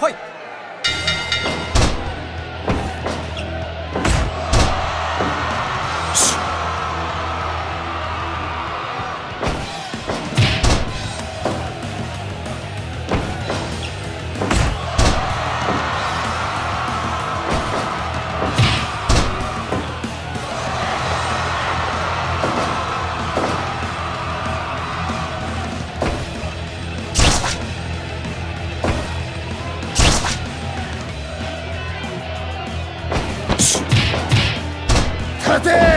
はい。对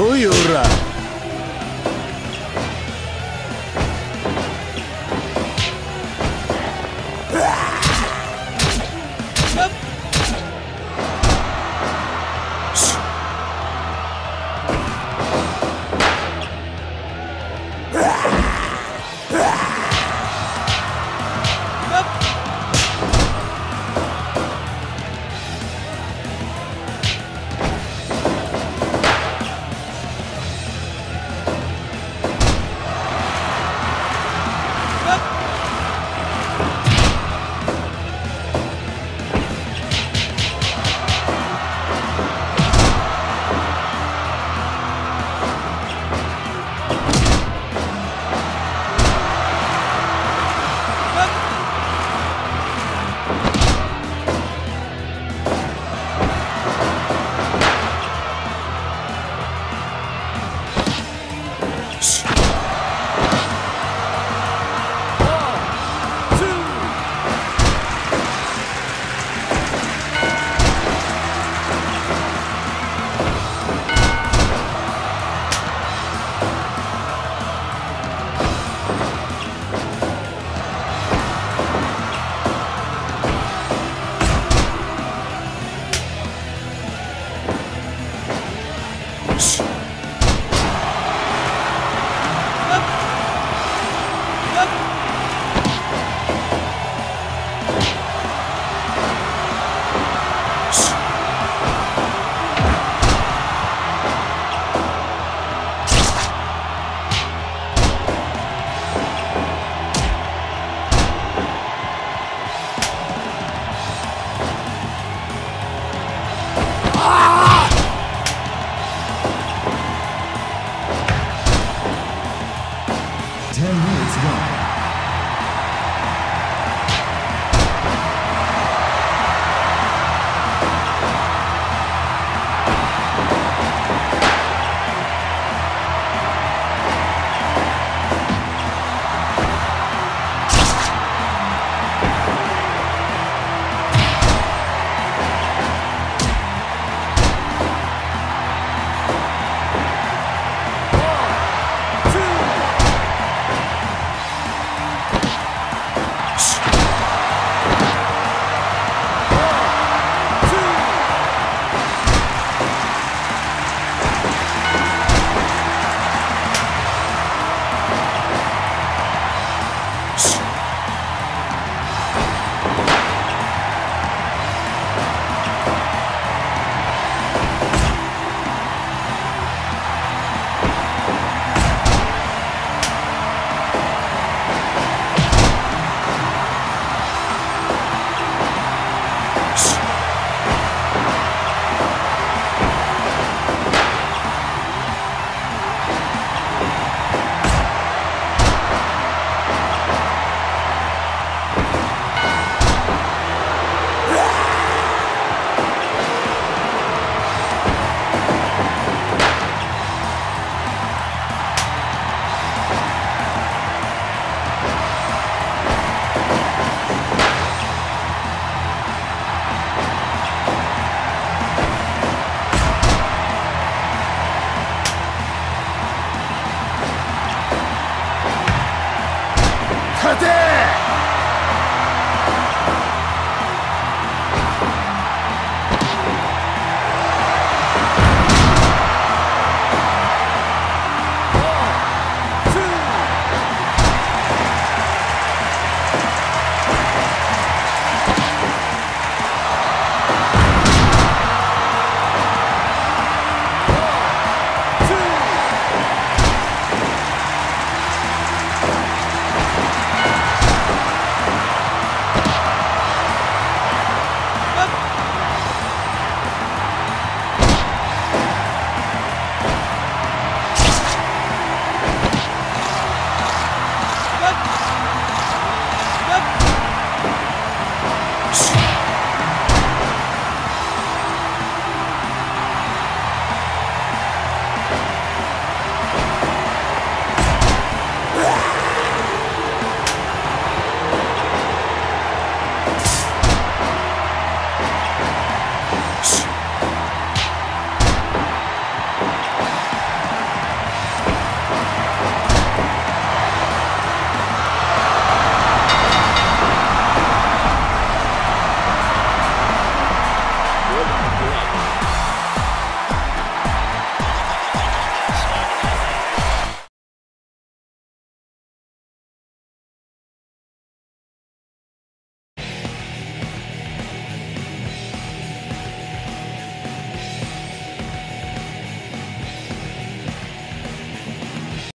Хуюра! Up! 10 minutes gone.